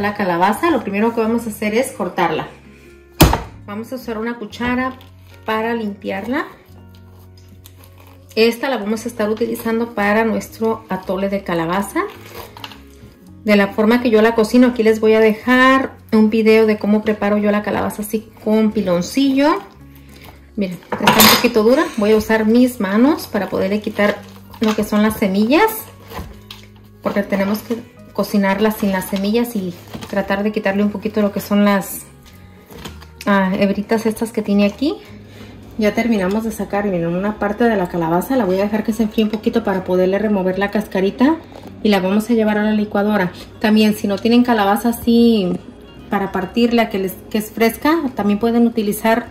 la calabaza. Lo primero que vamos a hacer es cortarla. Vamos a usar una cuchara para limpiarla. Esta la vamos a estar utilizando para nuestro atole de calabaza. De la forma que yo la cocino, aquí les voy a dejar un video de cómo preparo yo la calabaza así con piloncillo. Miren, está un poquito dura. Voy a usar mis manos para poderle quitar lo que son las semillas. Porque tenemos que cocinarla sin las semillas y tratar de quitarle un poquito lo que son las ah, hebritas estas que tiene aquí. Ya terminamos de sacar, miren, una parte de la calabaza. La voy a dejar que se enfríe un poquito para poderle remover la cascarita. Y la vamos a llevar a la licuadora. También, si no tienen calabaza así para partirla, que, les, que es fresca, también pueden utilizar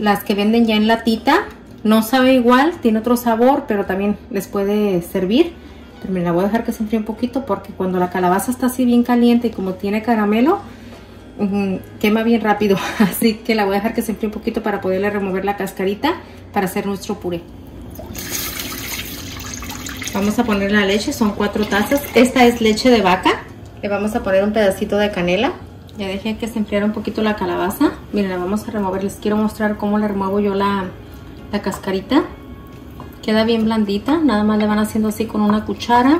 las que venden ya en latita. No sabe igual, tiene otro sabor, pero también les puede servir. Pero me la voy a dejar que se enfríe un poquito porque cuando la calabaza está así bien caliente y como tiene caramelo, quema bien rápido, así que la voy a dejar que se enfríe un poquito para poderle remover la cascarita para hacer nuestro puré. Vamos a poner la leche, son cuatro tazas. Esta es leche de vaca. Le vamos a poner un pedacito de canela. Ya dejé que se enfriara un poquito la calabaza. Miren, la vamos a remover. Les quiero mostrar cómo le remuevo yo la, la cascarita. Queda bien blandita. Nada más le van haciendo así con una cuchara.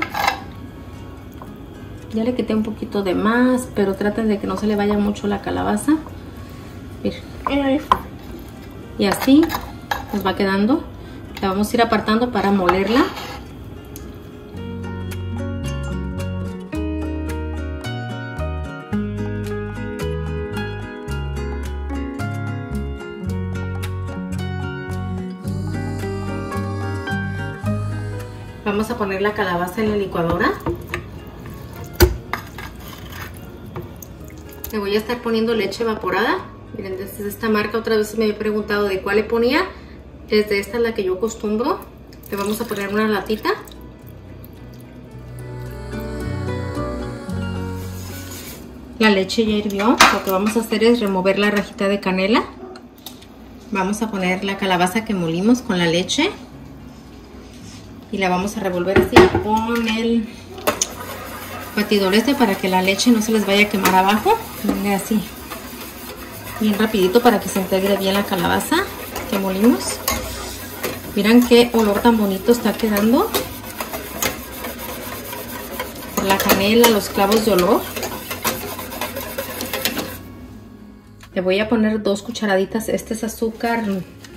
Ya le quité un poquito de más, pero traten de que no se le vaya mucho la calabaza. Y así nos va quedando. La vamos a ir apartando para molerla. Vamos a poner la calabaza en la licuadora. Le voy a estar poniendo leche evaporada. Miren, desde esta marca otra vez me he preguntado de cuál le ponía. Es de esta la que yo acostumbro. Le vamos a poner una latita. La leche ya hirvió. Lo que vamos a hacer es remover la rajita de canela. Vamos a poner la calabaza que molimos con la leche. Y la vamos a revolver así con el batidor este para que la leche no se les vaya a quemar abajo. así, bien rapidito para que se integre bien la calabaza que molimos. Miren qué olor tan bonito está quedando. Por la canela, los clavos de olor. Le voy a poner dos cucharaditas. Este es azúcar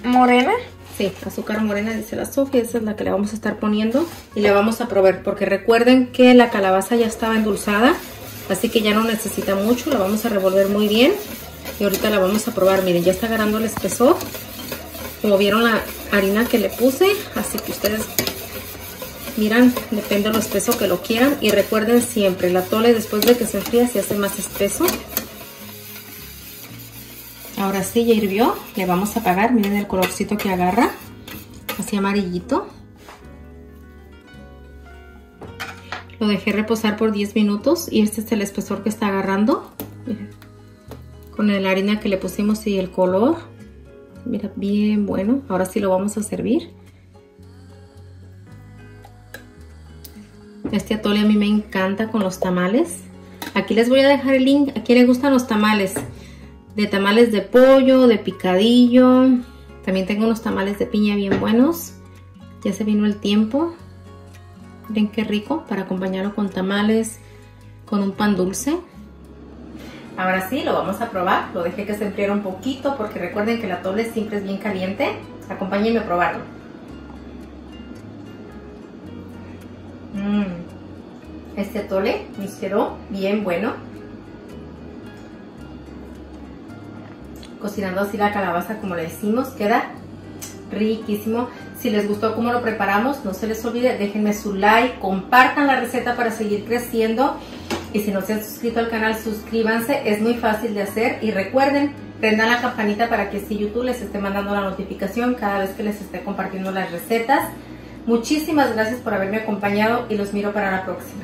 morena. Sí, azúcar morena, dice la Sofía, esa es la que le vamos a estar poniendo y le vamos a probar porque recuerden que la calabaza ya estaba endulzada, así que ya no necesita mucho, la vamos a revolver muy bien y ahorita la vamos a probar, miren, ya está agarrando el espesor, como vieron la harina que le puse, así que ustedes miran, depende de lo espeso que lo quieran y recuerden siempre, la tole después de que se enfría se hace más espeso. Ahora sí, ya hirvió. Le vamos a apagar. Miren el colorcito que agarra. Así amarillito. Lo dejé reposar por 10 minutos y este es el espesor que está agarrando. Con la harina que le pusimos y el color. Mira, bien bueno. Ahora sí lo vamos a servir. Este atole a mí me encanta con los tamales. Aquí les voy a dejar el link. ¿A quién le gustan los tamales? De tamales de pollo, de picadillo. También tengo unos tamales de piña bien buenos. Ya se vino el tiempo. Ven qué rico para acompañarlo con tamales, con un pan dulce. Ahora sí, lo vamos a probar. Lo dejé que se enfriara un poquito porque recuerden que la atole siempre es bien caliente. Acompáñenme a probarlo. Mm. Este atole me quedó bien bueno. Cocinando así la calabaza como le decimos, queda riquísimo. Si les gustó cómo lo preparamos, no se les olvide, déjenme su like, compartan la receta para seguir creciendo. Y si no se han suscrito al canal, suscríbanse, es muy fácil de hacer. Y recuerden, prendan la campanita para que si YouTube les esté mandando la notificación cada vez que les esté compartiendo las recetas. Muchísimas gracias por haberme acompañado y los miro para la próxima.